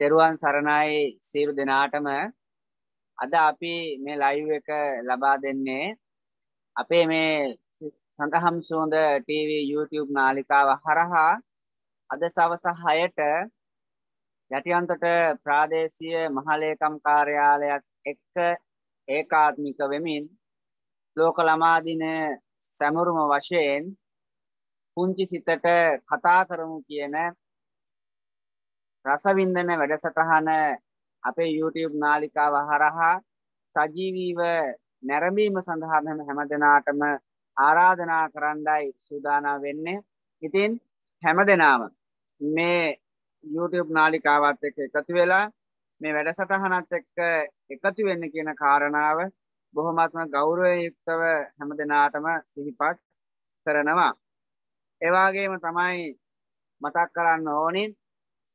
තෙරුවන් සරණයි සියලු දෙනාටම. අද අපි මේ ලයිව් එක ලබා දෙන්නේ අපේ මේ සඳහම් සුවඳ TV YouTube නාලිකාව හරහා අද සවස 6ට යටියන්තොට ප්‍රාදේශීය මහලේකම් කාර්යාලයක් එක්ක ඒකාත්මික වෙමින් ලෝක ළමා දින සැමරුම වශයෙන් පුංචි සිතට කතා කරමු කියන රසවින්දන වැඩසටහන අපේ YouTube නාලිකාව හරහා සජීවීව නැරඹීම සඳහා හැම දෙනාටම ආරාධනා කරන්නයි සූදානම් වෙන්නේ. ඉතින් හැම දෙනාම මේ YouTube නාලිකාවත් එක්ක එකතු වෙලා මේ වැඩසටහනත් එක්ක එකතු වෙන්න කියන කාරණාව බොහොමත්ම ගෞරවයෙන් යුක්තව හැම දෙනාටම සිහිපත් කරනවා. ඒ වගේම තමයි මතක් කරන්න ඕනේ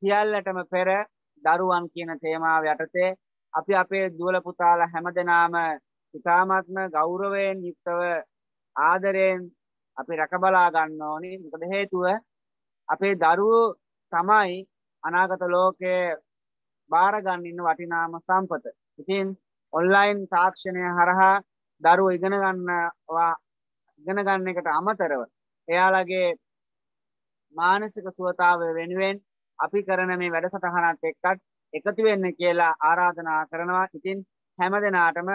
සියල්ලටම පෙර දරුවන් කියන තේමාව යටතේ අපි අපේ දුවල පුතාලා හැමදෙනාම ඉතාමත්ම ගෞරවයෙන් යුක්තව ආදරයෙන් අපි රැකබලා ගන්න ඕනේ මොකද හේතුව අපේ දරුවෝ තමයි අනාගත ලෝකයේ බාර ගන්න ඉන්න වටිනාම සම්පත. ඉතින් ඔන්ලයින් තාක්ෂණය හරහා දරුවෝ ඉගෙන ගන්නවා ඉගෙන ගන්න එකට අමතරව එයාලගේ මානසික සුවතාව වෙනුවෙන් අපි කරන මේ වැඩසටහනත් එක්කත් එකතු වෙන්න කියලා ආරාධනා කරනවා. ඉතින් හැම දෙනාටම